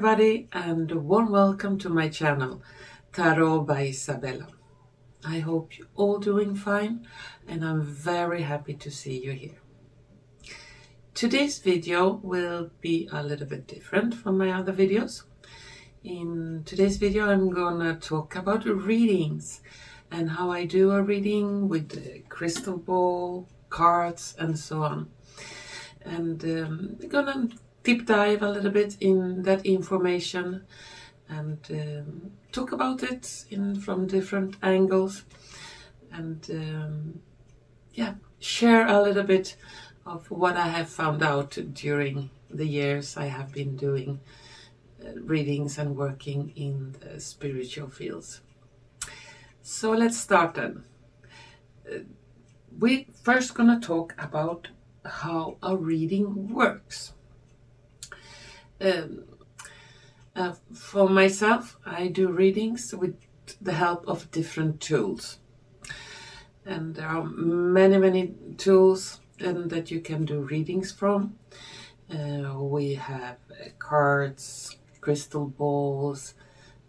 everybody and a warm welcome to my channel Tarot by Izabela. I hope you're all doing fine and I'm very happy to see you here. Today's video will be a little bit different from my other videos. In today's video I'm gonna talk about readings and how I do a reading with the crystal ball, cards and so on. And um, we're gonna deep dive a little bit in that information and um, talk about it in from different angles and um, yeah share a little bit of what I have found out during the years I have been doing uh, readings and working in the spiritual fields. So let's start then. Uh, we're first gonna talk about how a reading works. Um, uh, for myself, I do readings with the help of different tools. And there are many, many tools um, that you can do readings from. Uh, we have uh, cards, crystal balls,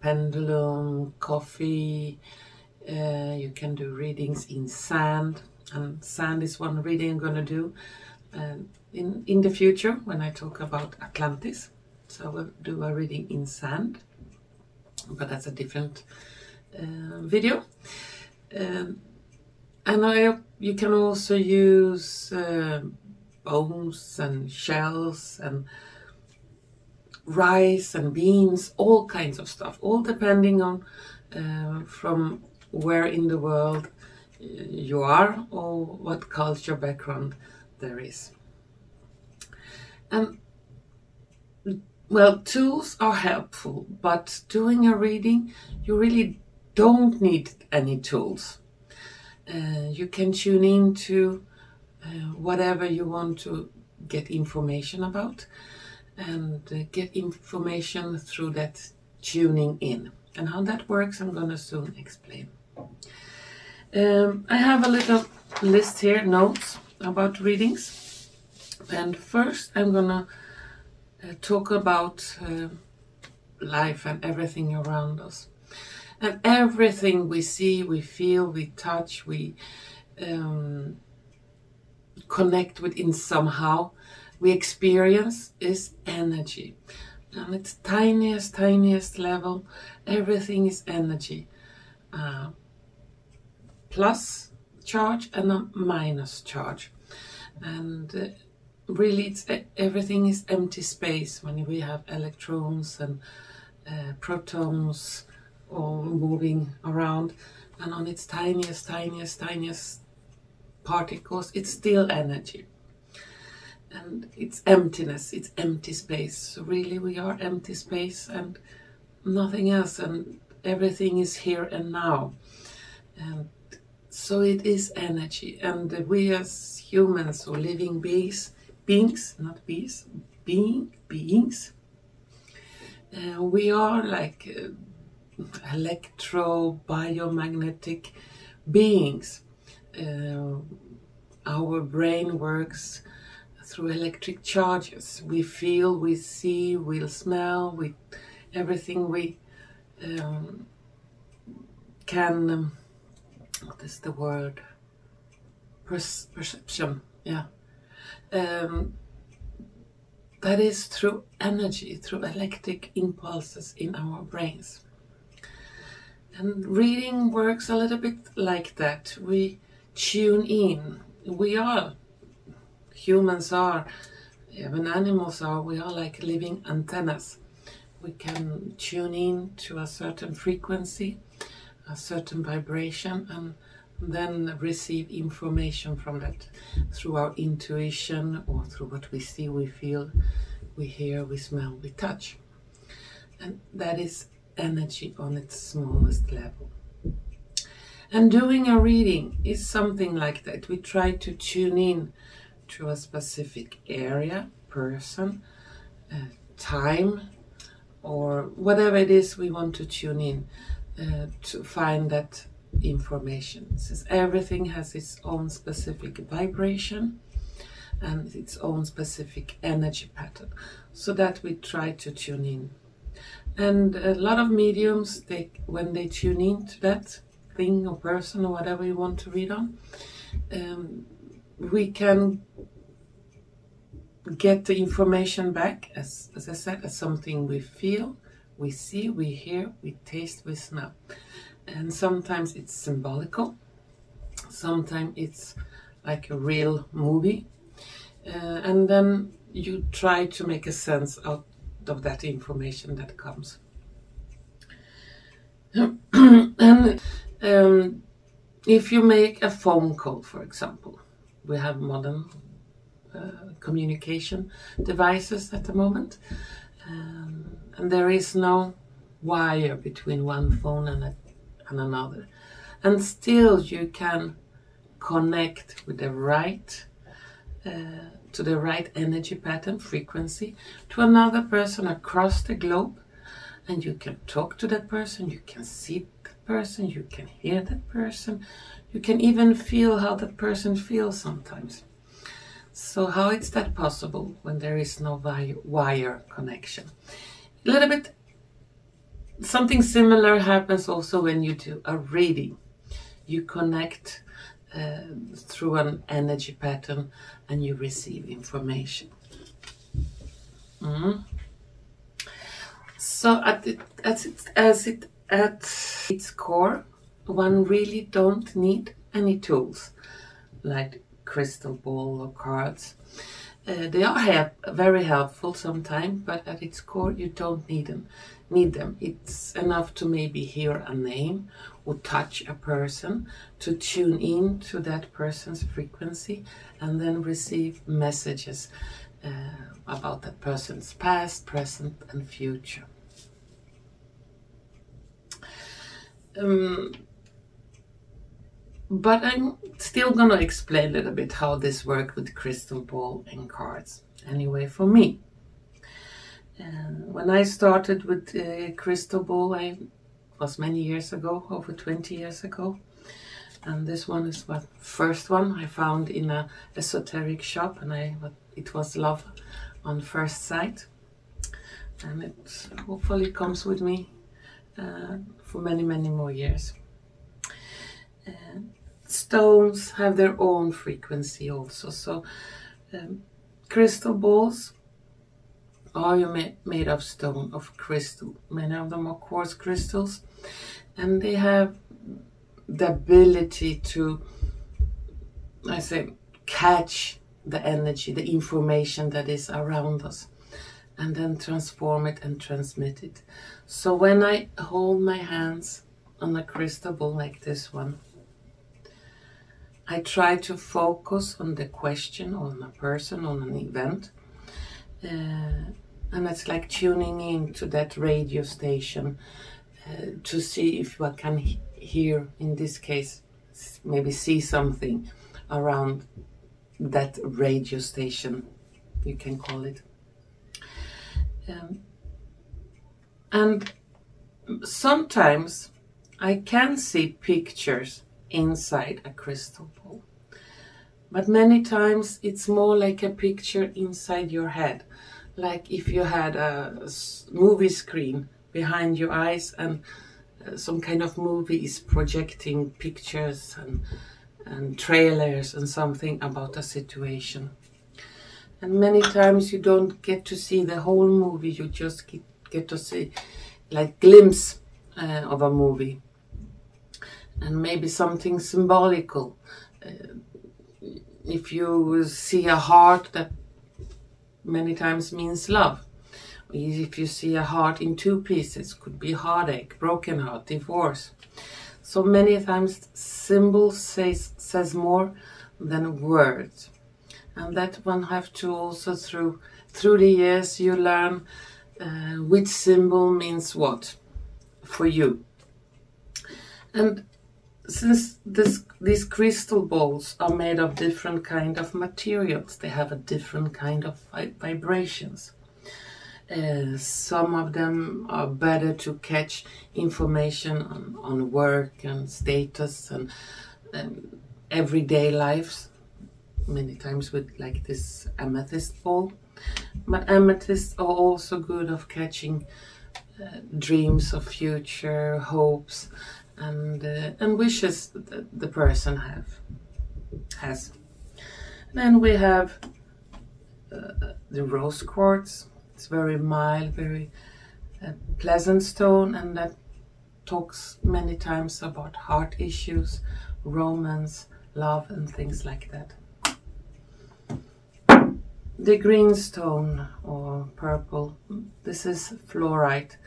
pendulum, coffee. Uh, you can do readings in sand, and sand is one reading I'm going to do um, in in the future when I talk about Atlantis. So I will do a reading in sand, but that's a different uh, video. Um, and I, you can also use uh, bones and shells and rice and beans, all kinds of stuff, all depending on uh, from where in the world you are or what culture background there is. And well, tools are helpful, but doing a reading, you really don't need any tools. Uh, you can tune in to uh, whatever you want to get information about and uh, get information through that tuning in. And how that works, I'm going to soon explain. Um, I have a little list here, notes about readings. And first, I'm going to uh, talk about uh, life and everything around us. And everything we see, we feel, we touch, we um, connect with in somehow, we experience is energy. And its tiniest, tiniest level, everything is energy. Uh, plus charge and a minus charge. And uh, really it's everything is empty space when we have electrons and uh, protons all moving around. And on its tiniest tiniest tiniest particles it's still energy. And it's emptiness it's empty space. So really we are empty space and nothing else. And everything is here and now. And so it is energy. And we as humans or living beings beings, not bees, being beings. Uh, we are like uh, electro biomagnetic beings. Uh, our brain works through electric charges. We feel, we see, we smell, we everything we um, can. Um, what is the word? perception. Yeah um, that is through energy, through electric impulses in our brains. And reading works a little bit like that. We tune in. We are, humans are, even animals are, we are like living antennas. We can tune in to a certain frequency, a certain vibration, and then receive information from that through our intuition or through what we see, we feel, we hear, we smell, we touch. And that is energy on its smallest level. And doing a reading is something like that. We try to tune in to a specific area, person, uh, time, or whatever it is we want to tune in uh, to find that information. Since everything has its own specific vibration and its own specific energy pattern. So that we try to tune in And a lot of mediums, they when they tune in to that thing or person or whatever you want to read on, um, we can get the information back, as, as I said, as something we feel, we see, we hear, we taste, we smell. And sometimes it's symbolical, sometimes it's like a real movie. Uh, and then you try to make a sense out of that information that comes. and um, if you make a phone call, for example, we have modern uh, communication devices at the moment, um, and there is no wire between one phone and, a, and another, and still you can connect with the right uh, to the right energy pattern frequency to another person across the globe. And you can talk to that person you can see that person you can hear that person you can even feel how that person feels sometimes. So how is that possible when there is no wire connection? A little bit something similar happens also when you do a reading you connect uh, through an energy pattern and you receive information. Mm. So at it, as it, as it at its core, one really don't need any tools like crystal ball or cards. Uh, they are help, very helpful sometimes, but at its core you don't need them. Need them. It's enough to maybe hear a name or touch a person to tune in to that person's frequency and then receive messages uh, about that person's past, present, and future. Um, but I'm still gonna explain a little bit how this works with crystal ball and cards. Anyway, for me, uh, when I started with uh, crystal ball, I was many years ago, over 20 years ago. And this one is what first one I found in a esoteric shop, and I it was love on first sight, and it hopefully comes with me uh, for many many more years. Uh, stones have their own frequency also. So um, crystal balls are made, made of stone, of crystal. Many of them are quartz crystals. And they have the ability to, I say, catch the energy, the information that is around us and then transform it and transmit it. So when I hold my hands on a crystal ball like this one, I try to focus on the question, on a person, on an event. Uh, and it's like tuning in to that radio station uh, to see if I can he hear, in this case, maybe see something around that radio station, you can call it. Um, and sometimes I can see pictures inside a crystal ball. But many times it's more like a picture inside your head. Like if you had a movie screen behind your eyes and uh, some kind of movie is projecting pictures and, and trailers and something about a situation. And many times you don't get to see the whole movie, you just get, get to see like glimpse uh, of a movie and maybe something symbolical. Uh, if you see a heart that many times means love. If you see a heart in two pieces, could be heartache, broken heart, divorce. So many times symbols says, says more than words. And that one have to also through through the years you learn uh, which symbol means what for you. And since this, these crystal balls are made of different kind of materials, they have a different kind of vibrations. Uh, some of them are better to catch information on, on work and status and, and everyday lives. Many times with like this amethyst ball. But amethysts are also good of catching uh, dreams of future, hopes, and uh, and wishes that the person have has. Then we have uh, the rose quartz. It's very mild, very uh, pleasant stone, and that talks many times about heart issues, romance, love, and things like that. The green stone or purple, this is fluorite,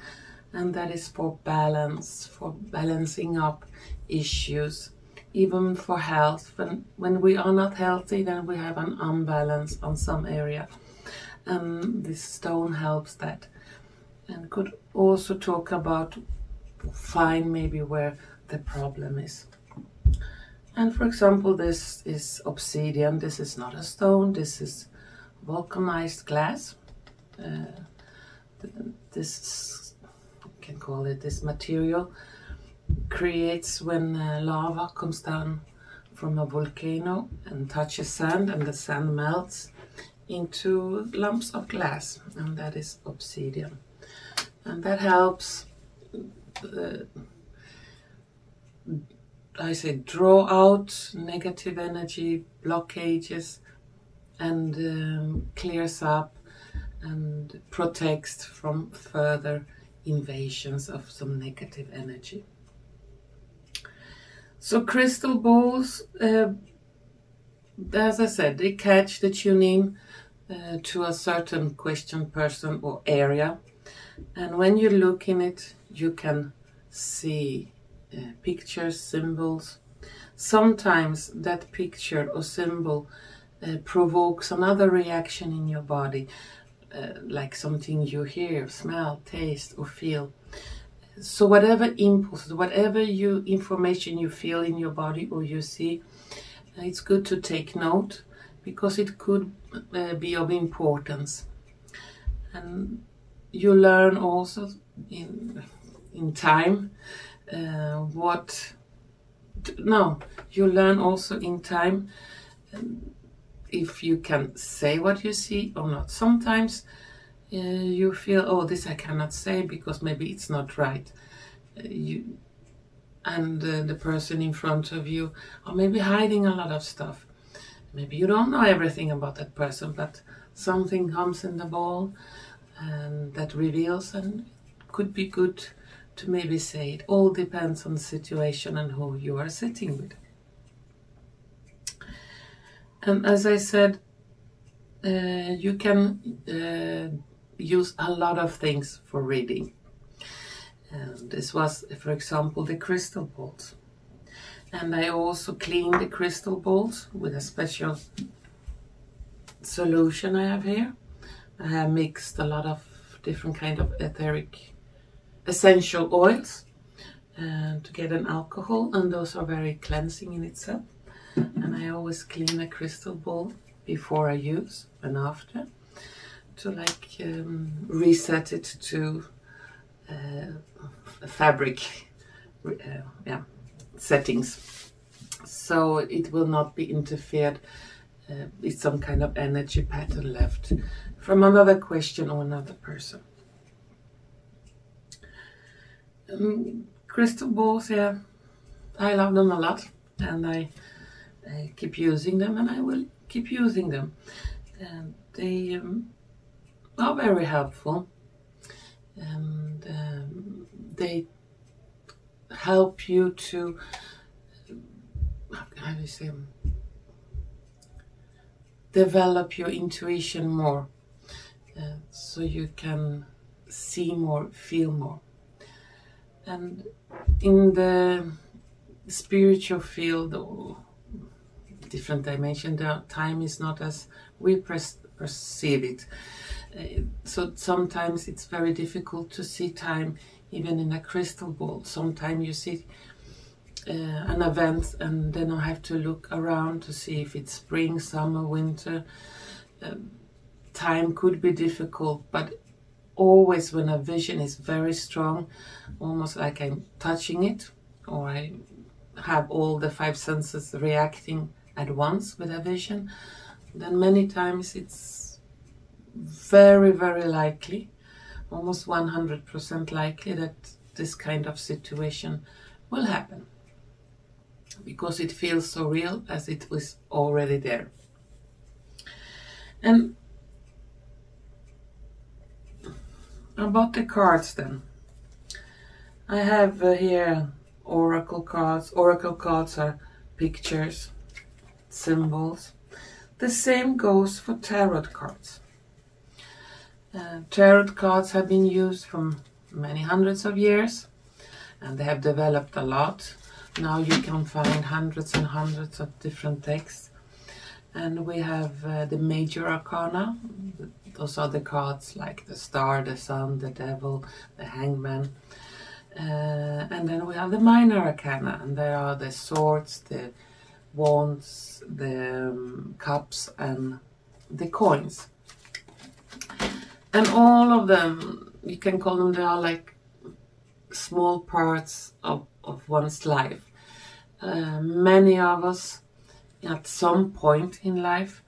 and that is for balance, for balancing up issues, even for health. When, when we are not healthy, then we have an unbalance on some area, and this stone helps that. And could also talk about find maybe where the problem is. And for example, this is obsidian. This is not a stone. This is vulcanized glass. Uh, this, can call it this material, creates when uh, lava comes down from a volcano and touches sand and the sand melts into lumps of glass and that is obsidian. And that helps uh, I say draw out negative energy blockages and um, clears up and protects from further invasions of some negative energy. So crystal balls, uh, as I said, they catch, the tune in uh, to a certain question, person or area. And when you look in it, you can see uh, pictures, symbols. Sometimes that picture or symbol uh, provokes another reaction in your body, uh, like something you hear, smell, taste, or feel. So whatever impulse, whatever you information you feel in your body or you see, uh, it's good to take note because it could uh, be of importance. And you learn also in in time uh, what no you learn also in time um, if you can say what you see or not. Sometimes uh, you feel oh this i cannot say because maybe it's not right. Uh, you and uh, the person in front of you or maybe hiding a lot of stuff. Maybe you don't know everything about that person but something comes in the ball and that reveals and could be good to maybe say it. All depends on the situation and who you are sitting with. And as I said, uh, you can uh, use a lot of things for reading. And this was, for example, the crystal balls. And I also clean the crystal balls with a special solution I have here. I have mixed a lot of different kind of etheric essential oils uh, to get an alcohol and those are very cleansing in itself and I always clean a crystal ball before I use and after to like um, reset it to uh, fabric uh, yeah, settings so it will not be interfered uh, with some kind of energy pattern left from another question or another person. Um, crystal balls, yeah, I love them a lot and I, I keep using them and I will keep using them. And they um, are very helpful. And um, they help you to, how do you say, develop your intuition more. Uh, so you can see more, feel more. And in the spiritual field or different dimension the time is not as we perceive it uh, so sometimes it's very difficult to see time even in a crystal ball sometimes you see uh, an event and then I have to look around to see if it's spring, summer, winter. Uh, time could be difficult, but always when a vision is very strong, almost like I'm touching it, or I have all the five senses reacting at once with a vision, then many times it's very, very likely almost 100% likely that this kind of situation will happen because it feels so real as it was already there. And about the cards then. I have uh, here oracle cards. Oracle cards are pictures, symbols. The same goes for tarot cards. Uh, tarot cards have been used for many hundreds of years and they have developed a lot. Now you can find hundreds and hundreds of different texts. And we have uh, the major arcana. Those are the cards like the star, the sun, the devil, the hangman. Uh, and then we have the minor arcana, and there are the swords, the wands, the um, cups, and the coins. And all of them, you can call them, they are like small parts of, of one's life. Uh, many of us, at some point in life,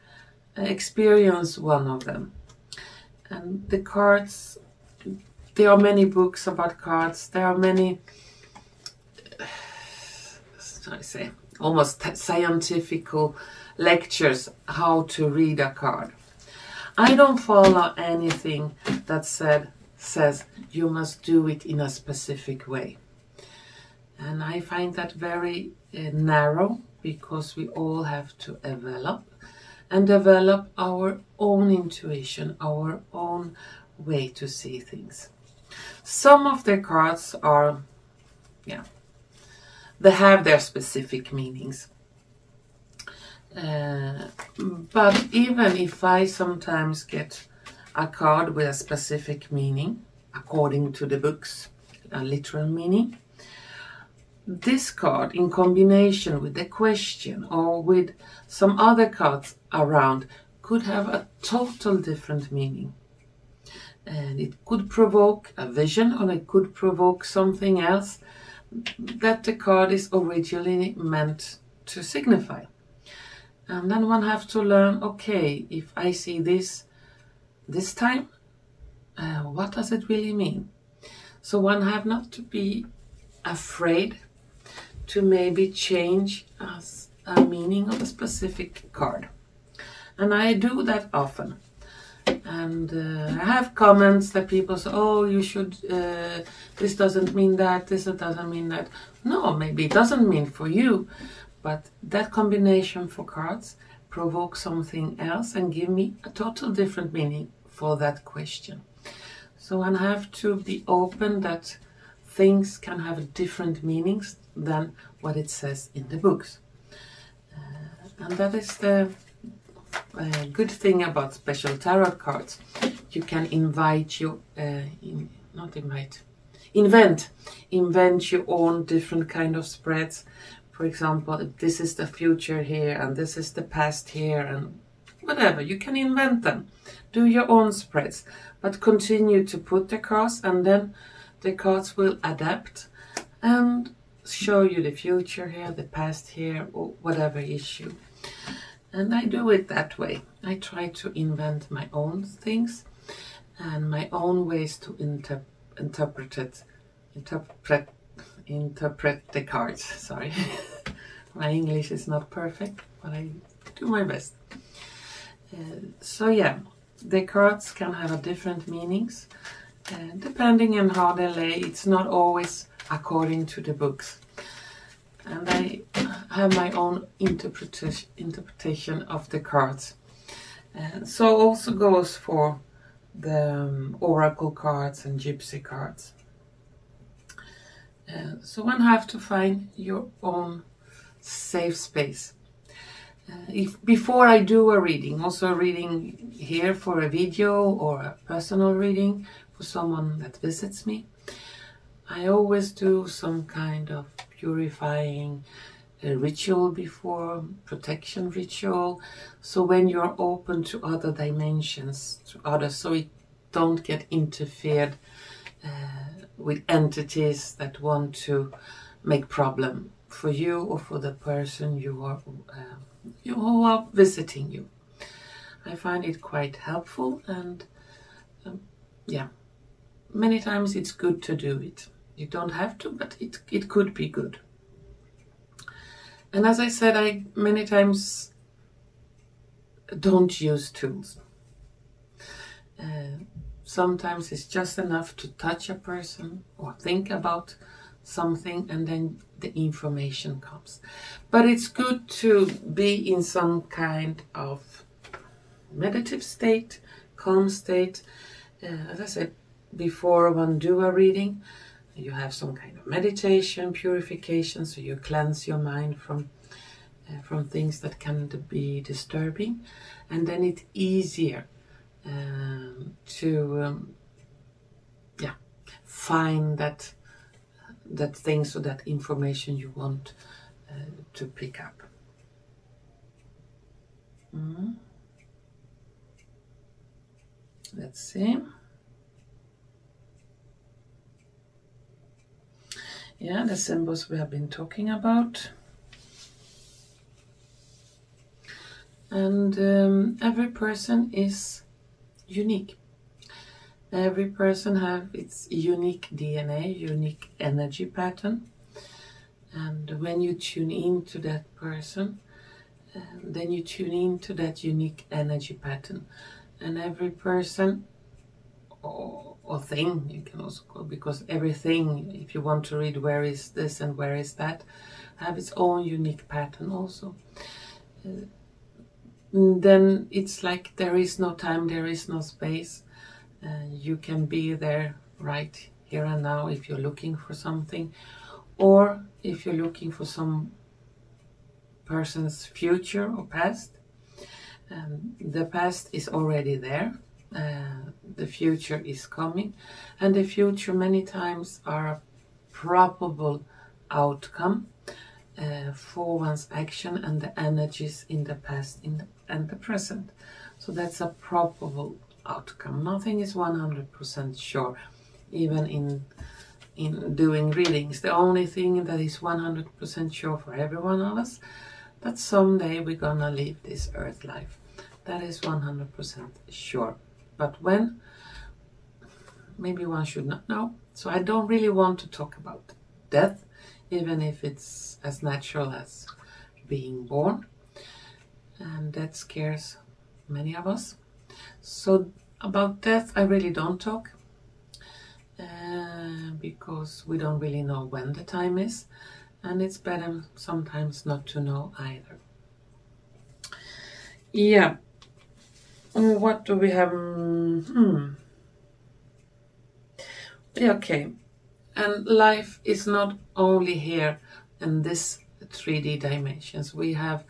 experience one of them. And the cards there are many books about cards. There are many, I say, almost scientific lectures how to read a card. I don't follow anything that said says you must do it in a specific way. And I find that very uh, narrow because we all have to develop and develop our own intuition, our own way to see things. Some of the cards are, yeah, they have their specific meanings. Uh, but even if I sometimes get a card with a specific meaning, according to the books, a literal meaning, this card in combination with the question or with some other cards around could have a total different meaning and it could provoke a vision or it could provoke something else that the card is originally meant to signify. And then one have to learn, okay, if I see this this time, uh, what does it really mean? So one have not to be afraid to maybe change a meaning of a specific card. And I do that often and uh, I have comments that people say, "Oh, you should. Uh, this doesn't mean that. This doesn't mean that." No, maybe it doesn't mean for you, but that combination for cards provoke something else and give me a total different meaning for that question. So I have to be open that things can have different meanings than what it says in the books, uh, and that is the good thing about special tarot cards. You can invite your, uh, in, not invite, invent, invent your own different kind of spreads. For example, this is the future here and this is the past here and whatever. You can invent them. Do your own spreads, but continue to put the cards and then the cards will adapt and show you the future here, the past here, or whatever issue. And I do it that way. I try to invent my own things and my own ways to inter interpret it, interpret, interpret the cards. Sorry, my English is not perfect, but I do my best. Uh, so yeah, the cards can have different meanings, uh, depending on how they lay. It's not always according to the books and I have my own interpretation interpretation of the cards. And so also goes for the um, oracle cards and gypsy cards. Uh, so one have to find your own safe space. Uh, if before I do a reading, also a reading here for a video or a personal reading for someone that visits me, I always do some kind of purifying ritual before, protection ritual. So when you're open to other dimensions, to others, so it don't get interfered uh, with entities that want to make problem for you or for the person you are uh, you who are visiting you. I find it quite helpful and um, yeah, many times it's good to do it. You don't have to, but it, it could be good. And as I said, I many times don't use tools. Uh, sometimes it's just enough to touch a person or think about something and then the information comes. But it's good to be in some kind of meditative state, calm state. Uh, as I said before, one do a reading, you have some kind of meditation, purification, so you cleanse your mind from uh, from things that can be disturbing, and then it's easier um, to um, yeah find that that things or that information you want uh, to pick up. Mm. Let's see. Yeah, the symbols we have been talking about. And um, every person is unique. Every person have its unique DNA, unique energy pattern. And when you tune in to that person, uh, then you tune in to that unique energy pattern. And every person or, or thing, you can also call because everything, if you want to read where is this and where is that, have its own unique pattern also. Uh, then it's like there is no time, there is no space. Uh, you can be there right here and now if you're looking for something, or if you're looking for some person's future or past. Um, the past is already there. Uh, the future is coming, and the future many times are a probable outcome uh, for one's action and the energies in the past in the, and the present. So that's a probable outcome. Nothing is 100% sure, even in in doing readings. The only thing that is 100% sure for every one of us, that someday we're gonna leave this earth life. That is 100% sure. But when? Maybe one should not know. So I don't really want to talk about death, even if it's as natural as being born. And that scares many of us. So about death, I really don't talk uh, because we don't really know when the time is, and it's better sometimes not to know either. Yeah. What do we have? Hmm. Okay. And life is not only here in this 3D dimensions. We have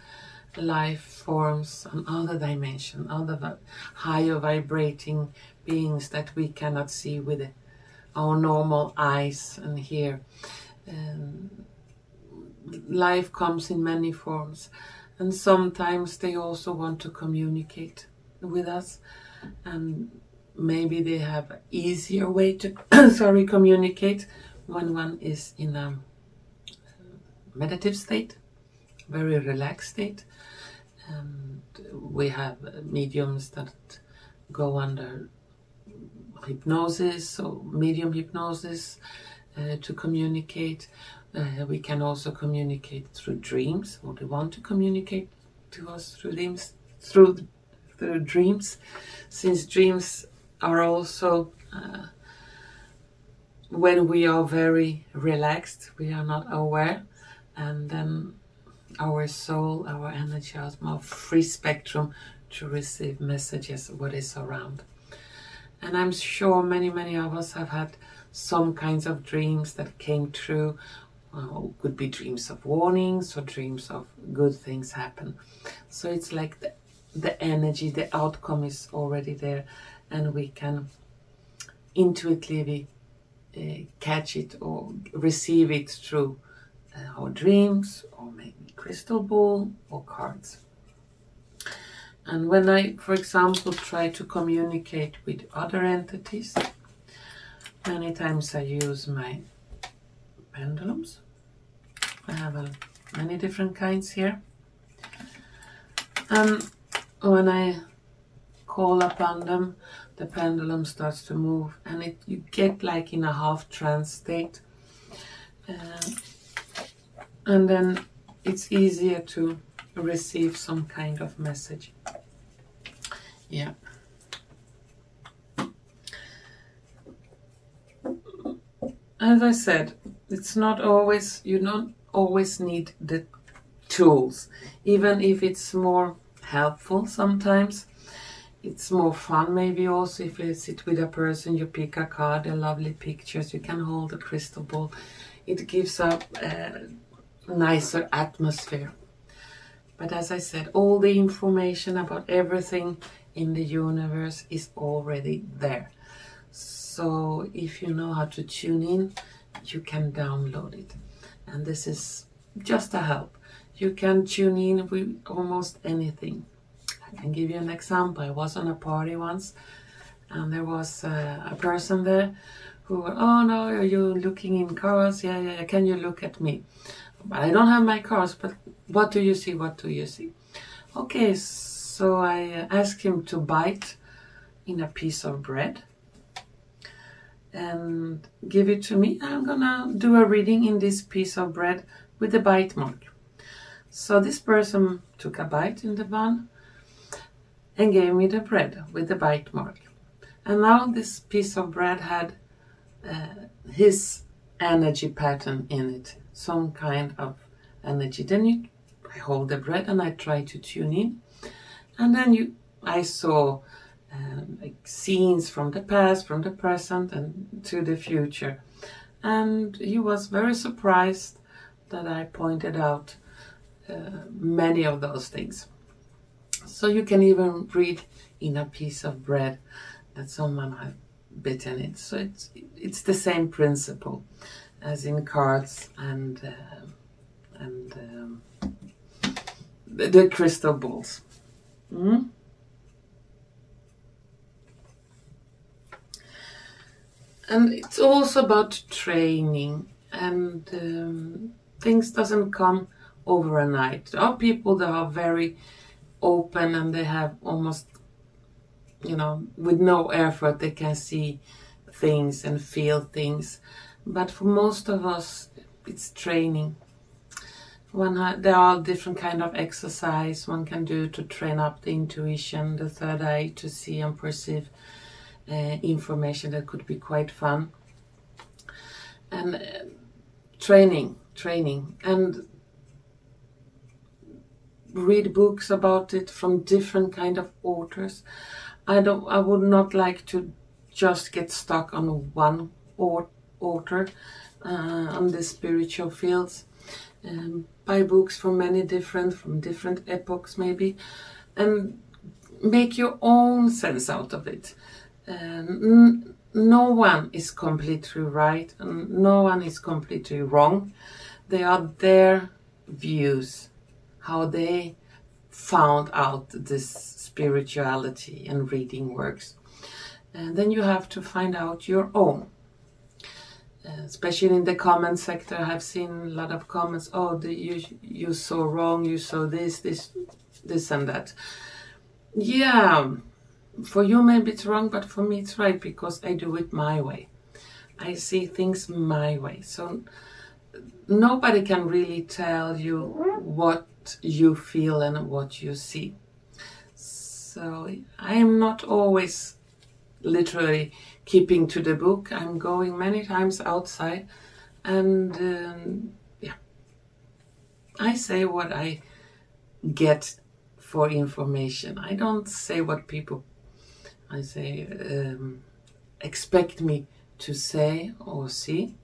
life forms on other dimension, other higher vibrating beings that we cannot see with our normal eyes and hear. Um, life comes in many forms, and sometimes they also want to communicate with us, and maybe they have easier way to sorry communicate when one is in a meditative state, very relaxed state and we have mediums that go under hypnosis or medium hypnosis uh, to communicate. Uh, we can also communicate through dreams, or they want to communicate to us through dreams, through through dreams, since dreams are also uh, when we are very relaxed, we are not aware, and then our soul, our energy has more free spectrum to receive messages what is around. And I'm sure many, many of us have had some kinds of dreams that came true. Well, could be dreams of warnings or dreams of good things happen. So it's like the, the energy, the outcome is already there, and we can intuitively uh, catch it or receive it through uh, our dreams or maybe crystal ball or cards. And when I, for example, try to communicate with other entities, many times I use my pendulums. I have a, many different kinds here. And when I call upon them, the pendulum starts to move and it you get like in a half trance state. Uh, and then it's easier to receive some kind of message. Yeah. As I said, it's not always, you don't always need the tools, even if it's more helpful sometimes. It's more fun maybe also if you sit with a person, you pick a card, the lovely pictures, you can hold a crystal ball. It gives a, a nicer atmosphere. But as I said, all the information about everything in the universe is already there. So if you know how to tune in, you can download it. And this is just a help. You can tune in with almost anything. I can give you an example. I was on a party once and there was uh, a person there who, oh no, are you looking in cars? Yeah, yeah, yeah, can you look at me? But I don't have my cars, but what do you see? What do you see? Okay, so I asked him to bite in a piece of bread and give it to me. I'm gonna do a reading in this piece of bread with the bite mark. So this person took a bite in the bun and gave me the bread with the bite mark. And now this piece of bread had uh, his energy pattern in it, some kind of energy. Then you, I hold the bread and I try to tune in, and then you, I saw um, like scenes from the past, from the present, and to the future. And he was very surprised that I pointed out many of those things. So you can even read in a piece of bread that someone had bitten it. So it's it's the same principle as in cards and uh, and um, the, the, crystal balls. Mm? And it's also about training and um, things doesn't come overnight. There are people that are very open and they have almost, you know, with no effort, they can see things and feel things. But for most of us, it's training. One there are different kind of exercise one can do to train up the intuition, the third eye to see and perceive uh, information that could be quite fun. And uh, training, training, and read books about it from different kind of authors. I don't. I would not like to just get stuck on one author uh, on the spiritual fields. Um, buy books from many different, from different epochs maybe, and make your own sense out of it. Um, no one is completely right and no one is completely wrong. They are their views how they found out this spirituality and reading works. And then you have to find out your own. Uh, especially in the comment sector, I've seen a lot of comments. Oh, the, you you saw wrong. You saw this, this, this, and that. Yeah, for you maybe it's wrong, but for me it's right because I do it my way. I see things my way. So nobody can really tell you what you feel and what you see. So I am not always literally keeping to the book. I'm going many times outside and um, yeah, I say what I get for information. I don't say what people, I say, um, expect me to say or see.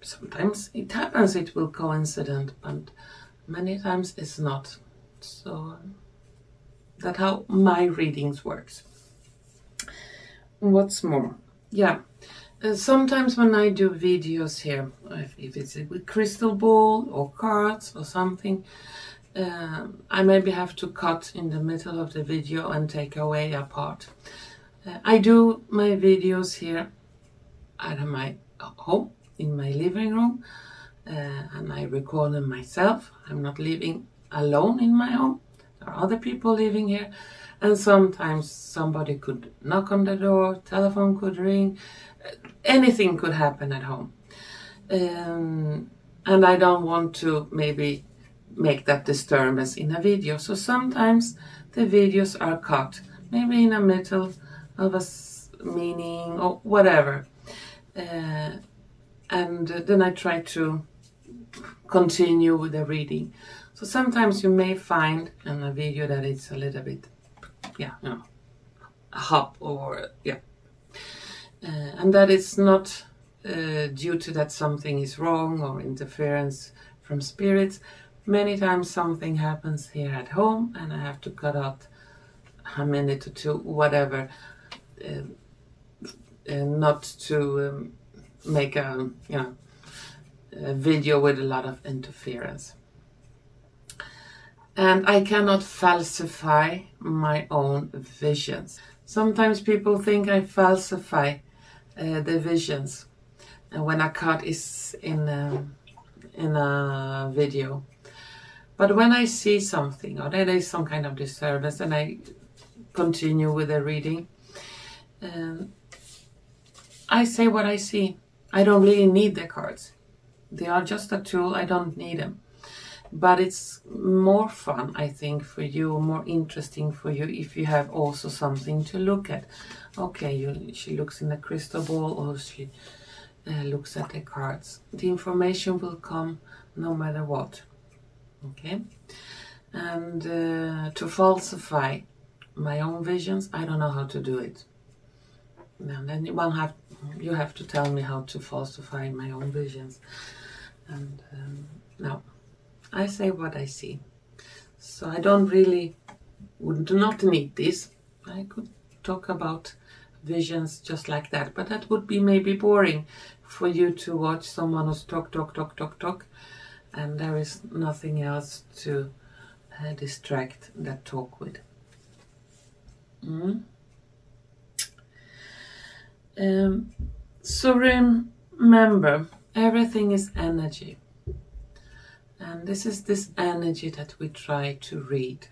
Sometimes it happens, it will coincident, but many times it's not. So that's how my readings works. What's more, yeah, uh, sometimes when I do videos here, if, if it's with crystal ball or cards or something, uh, I maybe have to cut in the middle of the video and take away a part. Uh, I do my videos here at my home, in my living room, uh, and I record them myself. I'm not living alone in my home. There are other people living here And sometimes somebody could knock on the door, telephone could ring, anything could happen at home. Um, and I don't want to maybe make that disturbance in a video. So sometimes the videos are cut, maybe in the middle of a meaning or whatever. Uh, and then I try to continue with the reading. So sometimes you may find in a video that it's a little bit, yeah, you know, a hop or, yeah. Uh, and that is not uh, due to that something is wrong or interference from spirits. Many times something happens here at home and I have to cut out a minute or two, whatever, uh, uh not to um, make a, you know, video with a lot of interference. And I cannot falsify my own visions. Sometimes people think I falsify uh, the visions when a cut is in a, in a video. But when I see something or there is some kind of disturbance and I continue with the reading, um, I say what I see. I don't really need the cards. They are just a tool, I don't need them. But it's more fun, I think, for you, more interesting for you if you have also something to look at. Okay, you, she looks in the crystal ball or she uh, looks at the cards. The information will come no matter what. Okay? And uh, to falsify my own visions, I don't know how to do it. And then you have you have to tell me how to falsify my own visions. And um, no, I say what I see. So I don't really would not need this. I could talk about visions just like that, but that would be maybe boring for you to watch someone who's talk, talk, talk, talk, talk, and there is nothing else to uh, distract that talk with. Mm. Um, so remember, everything is energy. And this is this energy that we try to read.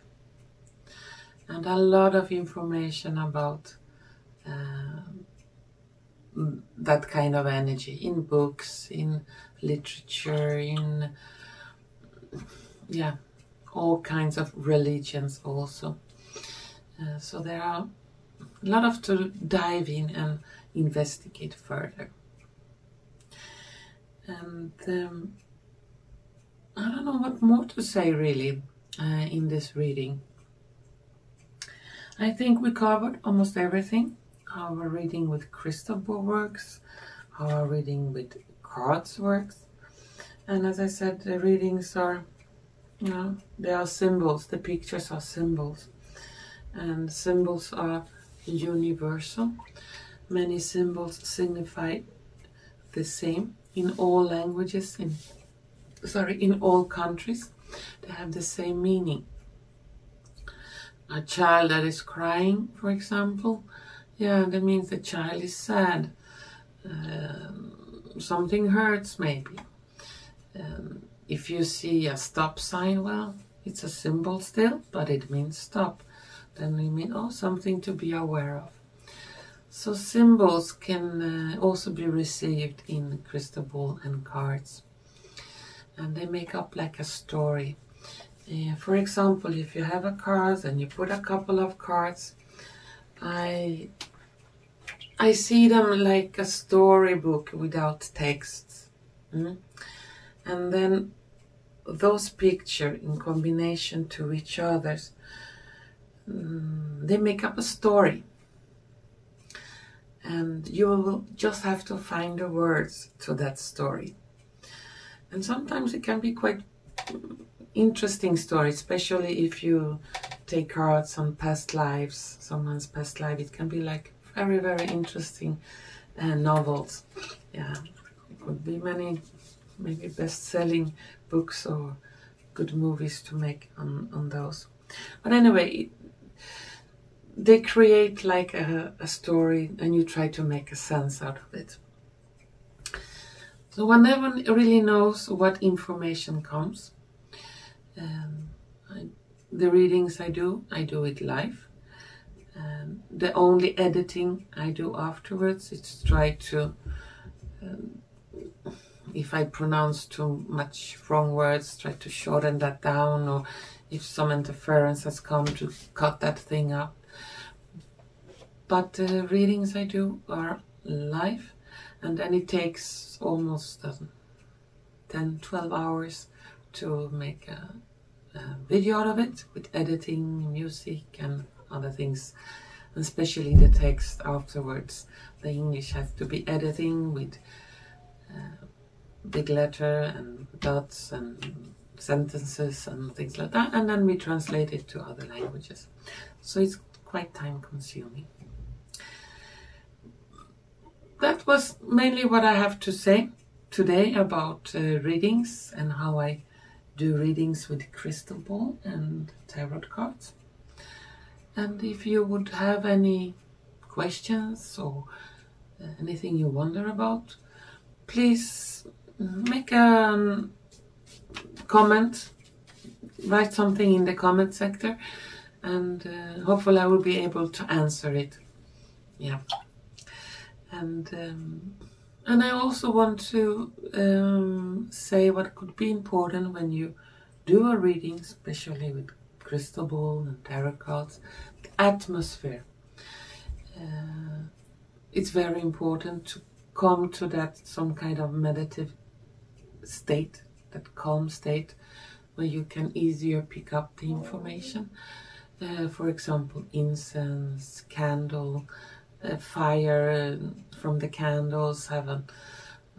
And a lot of information about uh, that kind of energy in books, in literature, in yeah, all kinds of religions also. Uh, so there are a lot of to dive in and investigate further. And um, I don't know what more to say really uh, in this reading. I think we covered almost everything. Our reading with crystal ball works, our reading with cards works. And as I said, the readings are, you know, they are symbols. The pictures are symbols. And symbols are universal. Many symbols signify the same in all languages, in sorry, in all countries. They have the same meaning. A child that is crying, for example, yeah, that means the child is sad. Um, something hurts, maybe. Um, if you see a stop sign, well, it's a symbol still, but it means stop. Then we mean, oh, something to be aware of. So symbols can uh, also be received in crystal ball and cards. And they make up like a story. Uh, for example, if you have a card and you put a couple of cards, I I see them like a storybook without text. Mm? And then those pictures in combination to each others, mm, they make up a story and you will just have to find the words to that story. And sometimes it can be quite interesting story, especially if you take cards on past lives, someone's past life. It can be like very, very interesting uh, novels. Yeah, it could be many, maybe best-selling books or good movies to make on, on those. But anyway, they create like a, a story and you try to make a sense out of it. So one never really knows what information comes. Um, I, the readings I do, I do it live. Um, the only editing I do afterwards is try to, um, if I pronounce too much wrong words, try to shorten that down, or if some interference has come to cut that thing up. But the readings I do are live, and then it takes almost um, 10 12 hours to make a, a video out of it with editing, music, and other things, especially the text afterwards. The English has to be editing with uh, big letter and dots and sentences and things like that, and then we translate it to other languages. So it's quite time consuming. That was mainly what I have to say today about uh, readings and how I do readings with crystal ball and tarot cards. And if you would have any questions or uh, anything you wonder about, please make a comment, write something in the comment sector, and uh, hopefully I will be able to answer it. Yeah. And um, and I also want to um, say what could be important when you do a reading, especially with crystal ball and tarot cards, the atmosphere. Uh, it's very important to come to that some kind of meditative state, that calm state, where you can easier pick up the information. Uh, for example, incense, candle, uh, fire from the candles have a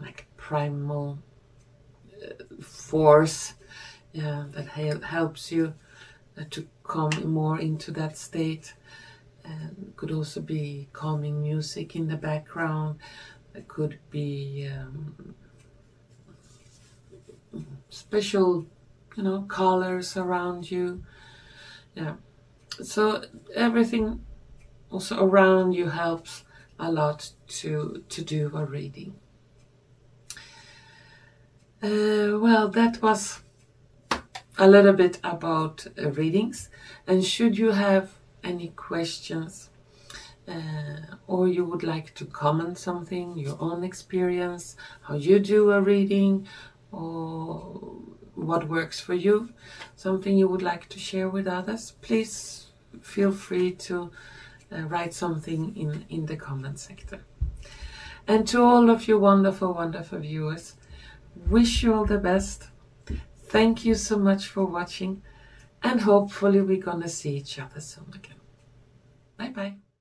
like primal uh, force yeah, that helps you uh, to come more into that state. And could also be calming music in the background. It could be um, special, you know, colors around you. Yeah. So everything also around you helps a lot to to do a reading. Uh, well, that was a little bit about uh, readings and should you have any questions uh, or you would like to comment something your own experience how you do a reading or what works for you something you would like to share with others please feel free to uh, write something in in the comment sector and to all of you wonderful wonderful viewers wish you all the best Thank you so much for watching and hopefully we're gonna see each other soon again. Bye bye.